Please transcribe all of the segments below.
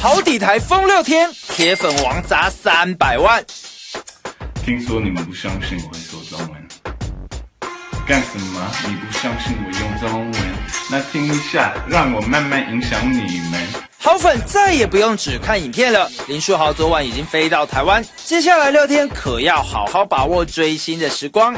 好底台封六天，铁粉王砸三百万。听说你们不相信我会说中文，干什么？你不相信我用中文？那听一下，让我慢慢影响你们。好粉再也不用只看影片了。林书豪昨晚已经飞到台湾，接下来六天可要好好把握追星的时光。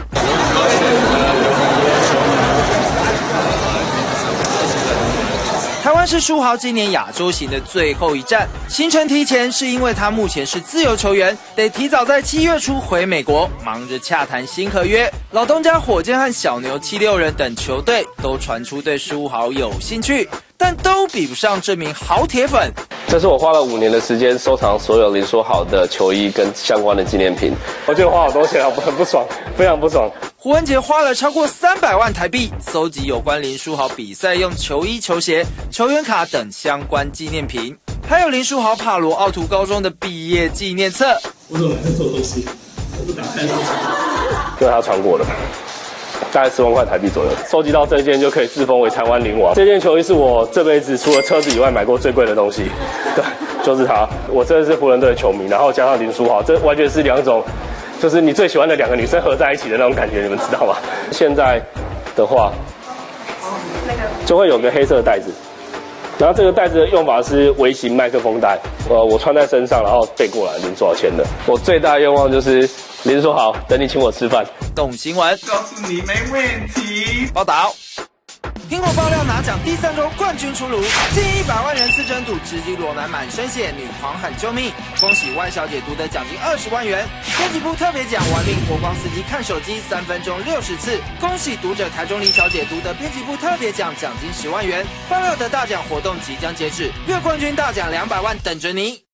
湾是书豪今年亚洲行的最后一站，行程提前是因为他目前是自由球员，得提早在七月初回美国，忙着洽谈新合约。老东家火箭和小牛七六人等球队都传出对书豪有兴趣，但都比不上这名好铁粉。这是我花了五年的时间收藏所有林书豪的球衣跟相关的纪念品，我觉得花好多钱啊，很不爽，非常不爽。胡文杰花了超过三百万台币，搜集有关林书豪比赛用球衣、球鞋、球员卡等相关纪念品，还有林书豪帕罗奥图高中的毕业纪念册。我怎么在偷东西？我不打开了。因为他穿过了，大概十万块台币左右。收集到这件就可以自封为台湾灵王。这件球衣是我这辈子除了车子以外买过最贵的东西，对，就是它。我真的是湖人队的球迷，然后加上林书豪，这完全是两种。就是你最喜欢的两个女生合在一起的那种感觉，你们知道吗？现在的话，就会有个黑色的袋子，然后这个袋子的用法是微型麦克风袋，呃，我穿在身上，然后背过来，领多少钱的？我最大愿望就是林书豪，等你请我吃饭。董行文，告诉你没问题。报道。苹果爆料拿奖第三周冠军出炉，近一百万人次争赌，直击裸男满身血，女狂喊救命！恭喜万小姐夺得奖金二十万元。编辑部特别奖玩命国光司机看手机三分钟六十次，恭喜读者台中林小姐夺得编辑部特别奖奖金十万元。爆料的大奖活动即将截止，月冠军大奖两百万等着你。